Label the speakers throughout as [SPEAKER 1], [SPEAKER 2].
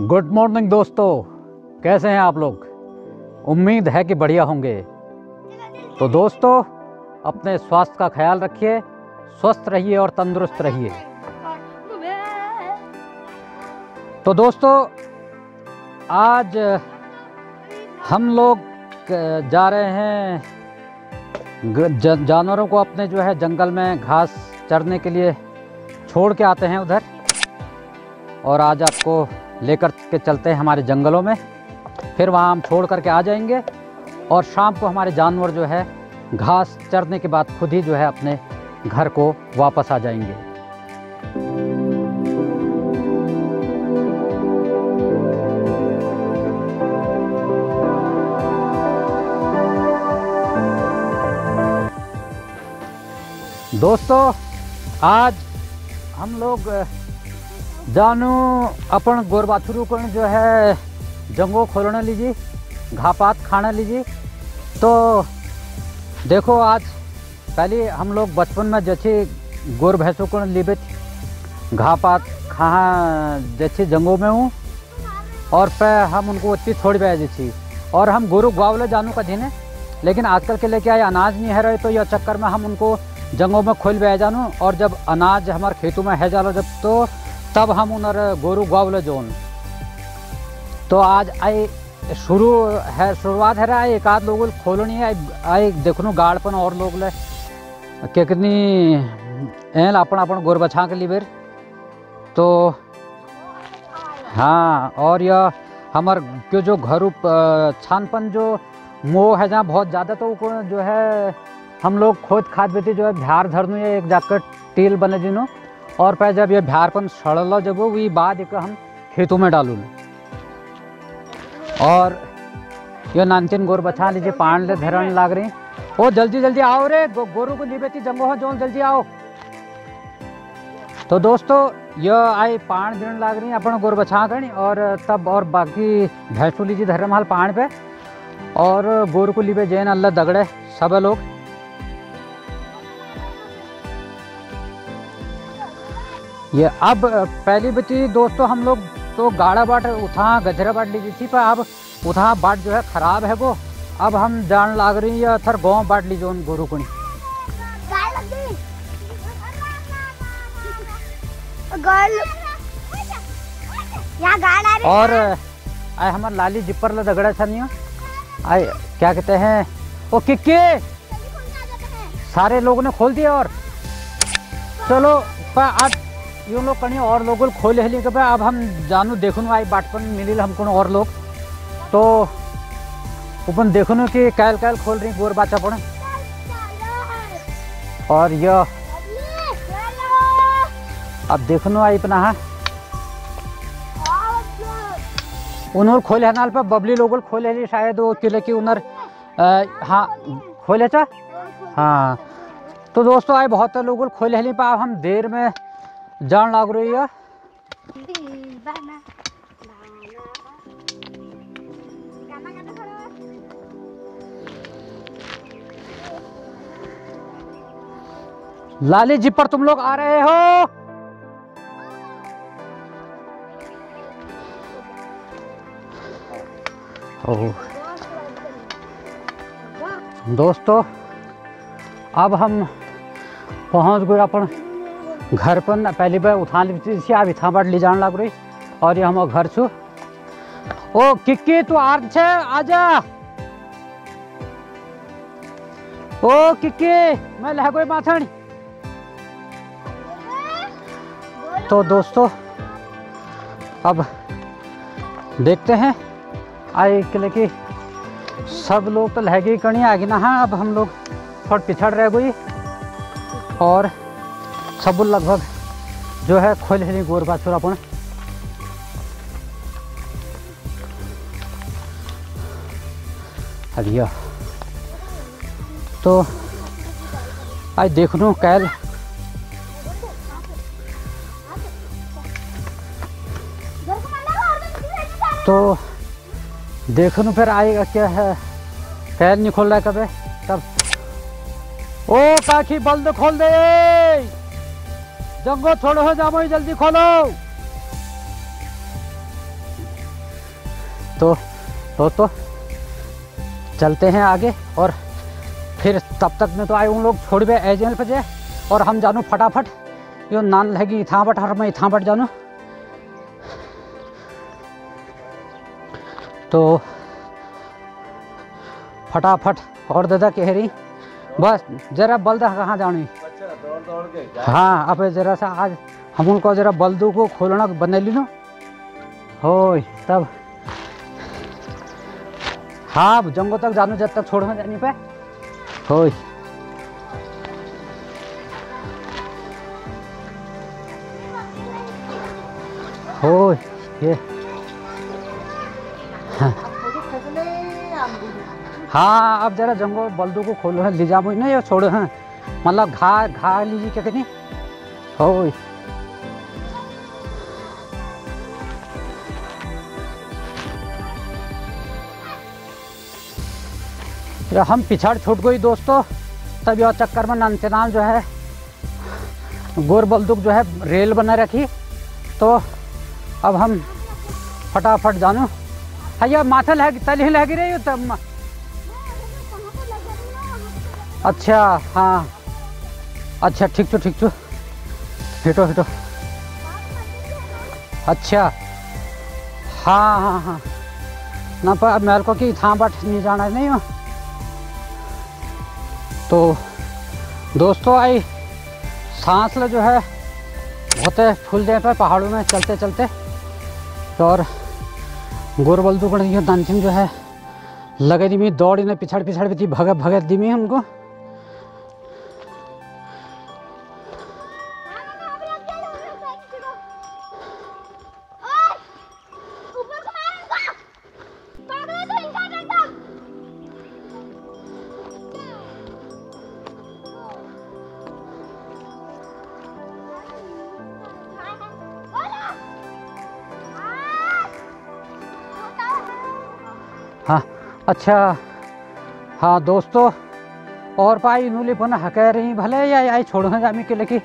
[SPEAKER 1] Good morning दोस्तों। कैसे हैं आप लोग? उम्मीद है कि बढ़िया होंगे। तो दोस्तों, अपने स्वास्थ्य का ख्याल रखिए, स्वस्थ रहिए और तंदुरुस्त रहिए। तो दोस्तों, आज हम लोग जा रहे हैं जानवरों को अपने जो है जंगल में घास चरने के लिए छोड़ के आते हैं उधर। और आज आपको लेकर के चलते हैं हमारे जंगलों में। फिर वहाँ हम छोड़ करके आ जाएँगे और शाम को हमारे जानवर जो है, घास चरने के बाद खुद ही जो है अपने घर को वापस आ जाएँगे। दोस्तों, आज हम लोग जानू, अपन गोर बाथरू को जो है, जंगो खोलने लीजिए, घापात खाने लीजिए। तो देखो आज, पहले हम लोग बचपन में जैसे गोर भैंसों को लिबे थी, घापात खा जैसे जंगों में हूँ, और पे हम उनको अच्छी थोड़ी बह थी। और हम गोरु ग्वावले जानू का झीने लेकिन आजकल के लेके आए अनाज नहीं है रहे तो यह चक्कर में हम उनको जंगों में खोल बह जानू, और जब अनाज हमारे खेतों में है जालो जब तो तब हम उनर गोरु ग्वावले जोन। तो आज आई शुरू है, शुरुआत है रहा एक आध लोग खोलनी है आई देखनो गाड़पन और लोग ले। कितनी एल अपन अपन गोर बछा के लिए तो हाँ और यह हमार के जो घरू छानपन जो मोह है जहाँ बहुत ज़्यादा तो जो है, हम लोग खोद खाद बेती जो है बिहार धरनु एक जाकर टील बने जिनो। और फिर जब ये बिहारपन सड़ल जब वही बाद एक हम खेतों में डालू और ये नानतीन गोर बछा लीजिए पान ले धरण लाग रही। ओ जल्दी जल्दी आओ रे गो, गोरू को ली बेती जंगो हो जो जल्दी आओ। तो दोस्तों यह आई पान गिरन लाग रही अपन गोर बछा गणी और तब और बाकी भैंसू लीजिए धर्महाल पान पे। और गोर को लीबे जैन अल्लाह दगड़े सब लोग। ये अब पहली बची दोस्तों हम लोग तो गाढ़ा बाट उठा, गजरा बाट लीजिए थी पर अब उठा बाट जो है खराब है वो। अब हम जान लाग रही है थर गाँव बाट लीजिए उन गोरू को।
[SPEAKER 2] गर्ल यहाँ गाड़ आ रही
[SPEAKER 1] और, आए हमारे लाली जिपर ले दगड़ा छा नहीं आए, क्या कहते हैं? ओ, किक्के! सारे लोगों ने खोल दिया और। चलो, पर आज यूँ लोग कहीं और लोग खोल हेली के पे अब हम जानू देखून आई बाटपन मिली हमको और लोग। तो अपन देखून कि कैल कैल खोल रही गोर बाचा पड़े। और यह अब देखनो आई अपना हाँ। उन्होंने खोले हनाल पर बबली लोग खोले हली शायद वो किले की उनर अ, हाँ खोले चा? हाँ। तो दोस्तों आए बहुत लोग खोले पर अब हम देर में जान लाग रही है? लाली जी पर तुम लोग आ रहे हो? दोस्तों अब हम पहुँच गए अपन घर पर पहली बार उठा ली थी अब इतना बार ले जान लग रही और ये हम घर छू। ओ, किक्की, तू आर छे आजा। ओ, किक्की, मैं लह गई माथानी तो दोस्तों, अब देखते हैं। आए के लेके सब लोग तो लह ही कणी आगे ना हाँ। अब हम लोग थोड़ा पिछड़ रह गई और सब लगभग जो है खोल हेली गोर बाछुर अपन। हरिया तो आज देखनो कैल। तो देखनो फिर आएगा क्या है। कैल नहीं खोल रहा है कभी। तब ओ काकी बल्द खोल दे। जंगो छोड़ो हो जामो जल्दी खोलो। तो दोस्तों चलते हैं आगे और फिर तब तक में तो आए उन लोग छोड़ बे एजेंट पे जाए और हम जानू फटाफट, यो नान लगी इथा बट और मैं इथा बट जानू। तो फटाफट, और दादा कह रही बस, जरा बल कहाँ जानी? हाँ अब जरा सा आज हम उनको जरा बल्दू को खोलना बने ली नो। हो तब। हाँ जंगल तक जानू जब तक छोड़ में जानी पे। हो हो ये। हाँ अब जरा जंगल बल्दू को खोलो है ले जा ना, ये छोड़ो, हैं। मतलब घा घा लीजिए क्या कहनी हो? फिर हम पिछड़ छूट गई दोस्तों। तब यह चक्कर में नंतनाम जो है गोर बलदुक जो है रेल बना रखी। तो अब हम फटाफट जानू। भैया माथा तली लग रही हो तब अच्छा हाँ। अच्छा ठीक छो ठीक छो। हिटो हिटो। अच्छा। हाँ हाँ हाँ। ना, पर मेरे को कि था बट नहीं जाना नहीं तो दोस्तों, आई सांस लो जो है, बहुत है, फूल दे पे पहाड़ों में चलते चलते। तो और गोरबल्दू को ये दानसिंह जो है, लगे दी दौड़ इन्हें पिछड़ पिछड़ भी थी भगत भगत दी उनको। हाँ अच्छा। हाँ दोस्तों, और पाई इन्होंने पुनः हकह रही भले या आई छोड़ो जामी के लेके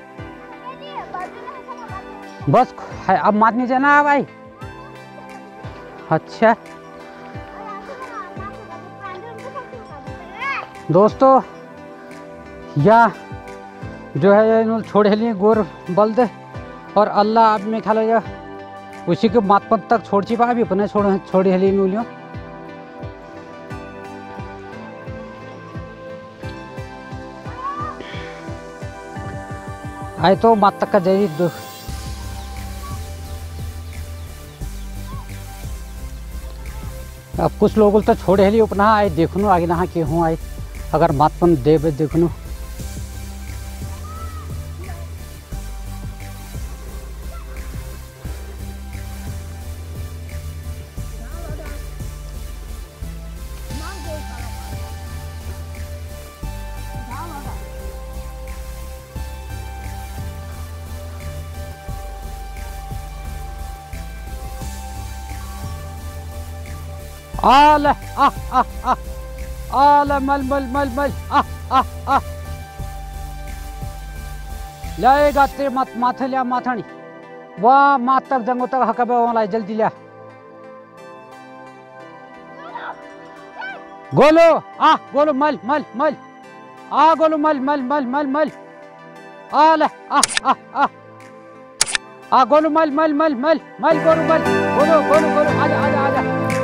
[SPEAKER 1] बस अब मात नहीं जाना आई अच्छा। दोस्तों, या, जो है, इन्होंने छोड़े लिए गोर बल दे और अल्लाह अब में ख्याल या उसी के मात पत तक छोड़ ची पा भी अपने छोड़, छोड़ी हली नूलियों आए तो मत तक का जाई दो। अब कुछ लोग तो छोड़े हली उपना आए देखनो आगे नहा के हूँ, आए। अगर मातपन देव देखनो आले आ आ आ आले मल मल मल मल आ आ आ लाएगा तेरे माथ माथे लिया माथानी वाह माथ तक जंगो तक हकबे वाला जल्दी लिया गोलो आ गोलो मल मल मल आ गोलो मल मल मल मल मल आले आ आ आ आ गोलो मल मल मल मल मल गोलो मल गोलो गोलो गोलो आजा आजा आजा